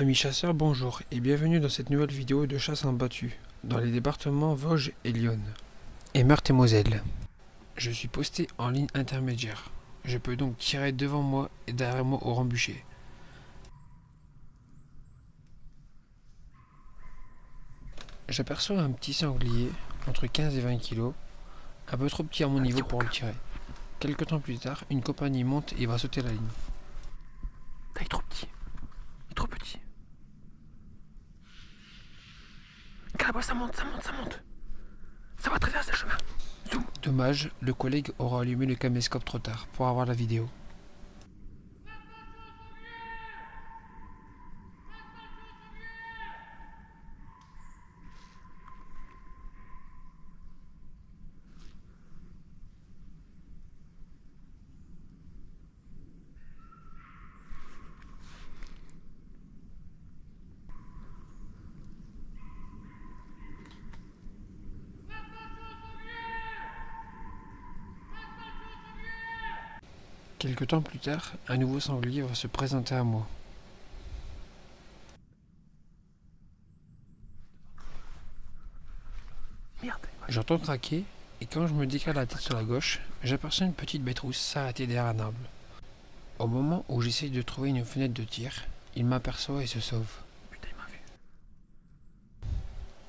Amis chasseurs, bonjour et bienvenue dans cette nouvelle vidéo de chasse en battu dans les départements Vosges et Lyon et Meurthe et Moselle. Je suis posté en ligne intermédiaire. Je peux donc tirer devant moi et derrière moi au rembuché. J'aperçois un petit sanglier entre 15 et 20 kg, un peu trop petit à mon niveau pour le tirer. Quelque temps plus tard, une compagnie monte et va sauter la ligne. Il est trop petit. Il est trop petit. Regarde, ça monte, ça monte, ça monte. Ça va traverser le chemin. Dommage, le collègue aura allumé le caméscope trop tard pour avoir la vidéo. Quelque temps plus tard, un nouveau sanglier va se présenter à moi. J'entends craquer et quand je me décale la tête sur la gauche, j'aperçois une petite bête rousse s'arrêter derrière un arbre. Au moment où j'essaye de trouver une fenêtre de tir, il m'aperçoit et se sauve. Putain, il m'a vu.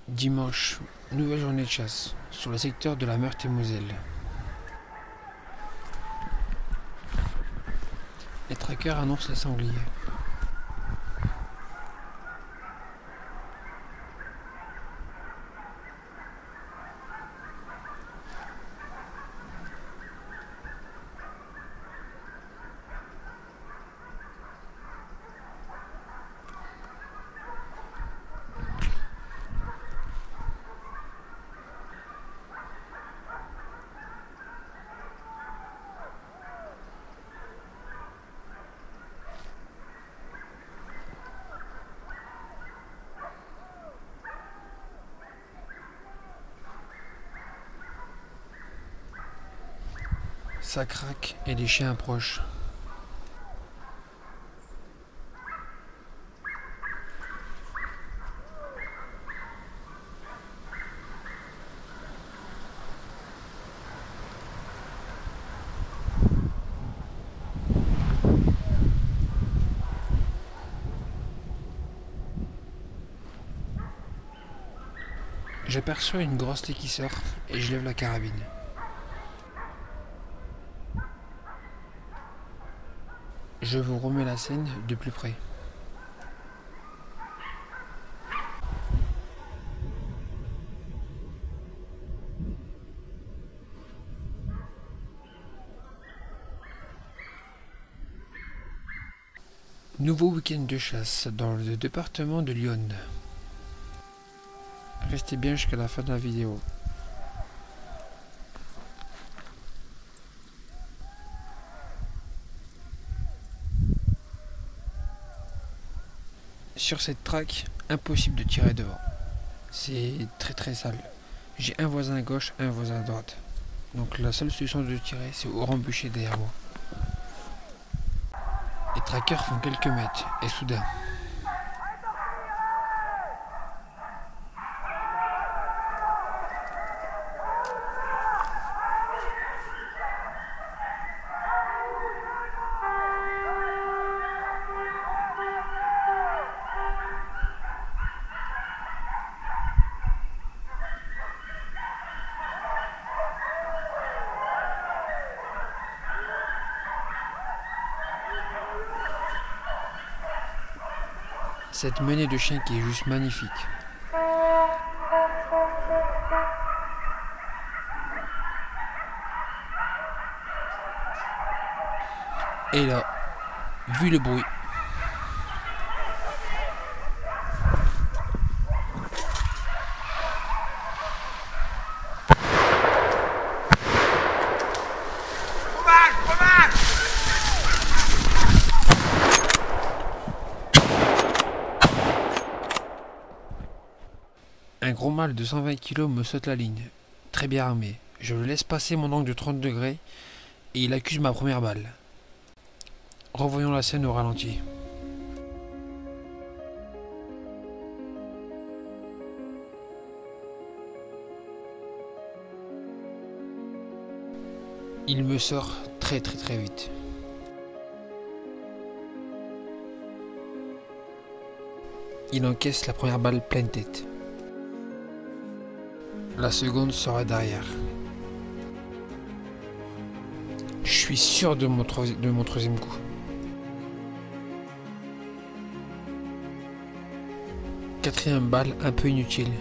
Dimanche, nouvelle journée de chasse sur le secteur de la Meurthe et Moselle. Les trackers annoncent les sangliers. Ça craque et les chiens approchent. J'aperçois une grosse tête qui sort et je lève la carabine. Je vous remets la scène de plus près. Nouveau week-end de chasse dans le département de Lyon. Restez bien jusqu'à la fin de la vidéo. Cette traque, impossible de tirer devant. C'est très très sale. J'ai un voisin à gauche, un voisin à droite. Donc la seule solution de tirer, c'est au rembucher derrière moi. Les trackers font quelques mètres, et soudain, cette menée de chien qui est juste magnifique. Et là, vu le bruit, de 120 kg me saute la ligne, très bien armé. Je le laisse passer mon angle de 30 degrés et il accuse ma première balle. Revoyons la scène au ralenti. Il me sort très très très vite. Il encaisse la première balle pleine tête. La seconde sera derrière. Je suis sûr de mon, troisième coup. Quatrième balle un peu inutile,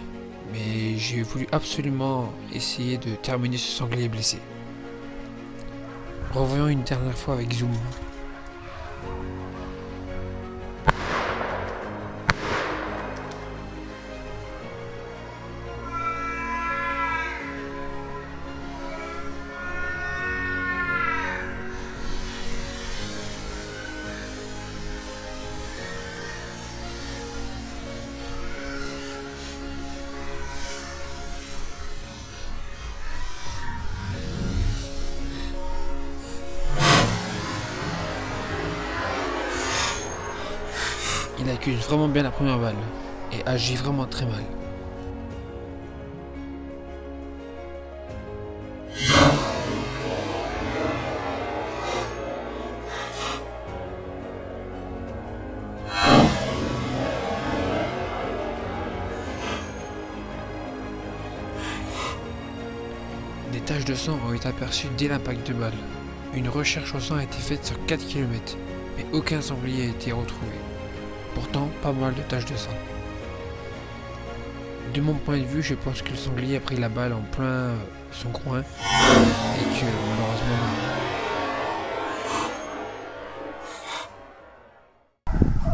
mais j'ai voulu absolument essayer de terminer ce sanglier blessé. Revoyons une dernière fois avec Zoom. Accuse vraiment bien la première balle et agit vraiment très mal. Des taches de sang ont été aperçues dès l'impact de balle. Une recherche au sang a été faite sur 4 km, mais aucun sanglier a été retrouvé. Pourtant, pas mal de taches de sang. De mon point de vue, je pense que le sanglier a pris la balle en plein euh, son coin et que malheureusement.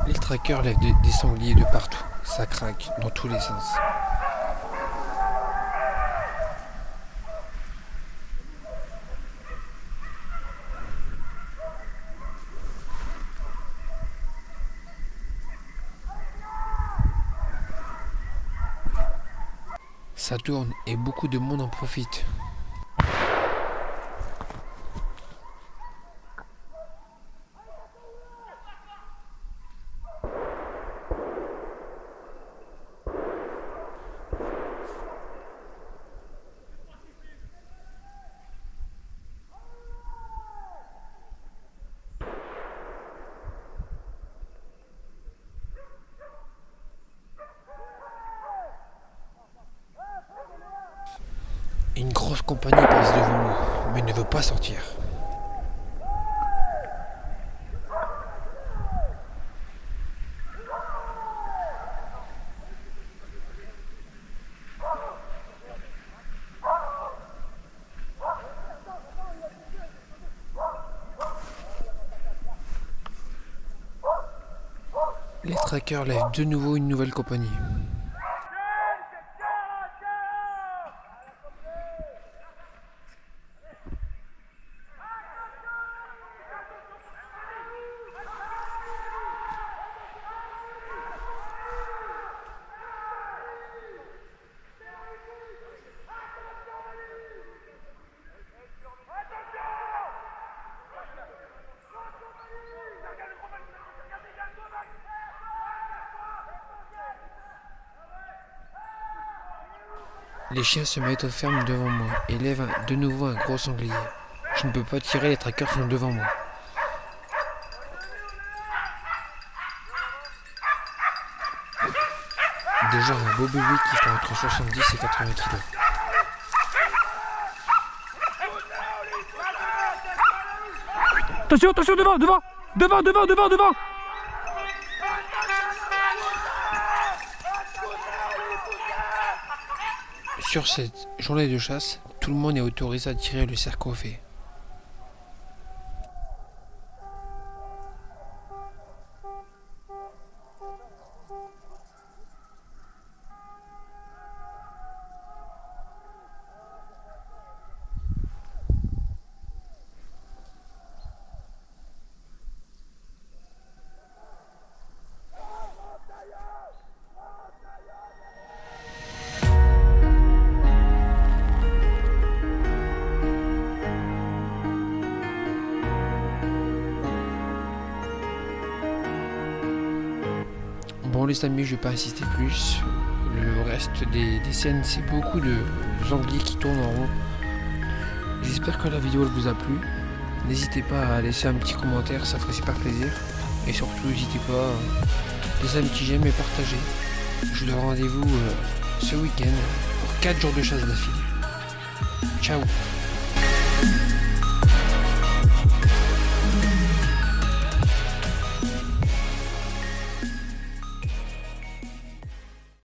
Les trackers lèvent des sangliers de partout. Ça craque dans tous les sens. Ça tourne et beaucoup de monde en profite. Une grosse compagnie passe devant moi, mais ne veut pas sortir. Les trackers lèvent de nouveau une nouvelle compagnie. Les chiens se mettent au ferme devant moi et lèvent de nouveau un gros sanglier. Je ne peux pas tirer, les trackers sont devant moi. Déjà un beau bébé qui fait entre 70 et 80 kilos. Attention, attention, devant, devant Devant, devant, devant, devant Sur cette journée de chasse, tout le monde est autorisé à tirer le cercle au. Les amis, je vais pas insister plus. Le reste des, scènes, c'est beaucoup de sangliers qui tournent en rond. J'espère que la vidéo vous a plu. N'hésitez pas à laisser un petit commentaire, ça ferait super plaisir. Et surtout, n'hésitez pas à laisser un petit j'aime et partager. Je vous donne rendez-vous euh, ce week-end pour 4 jours de chasse d'affilée. Ciao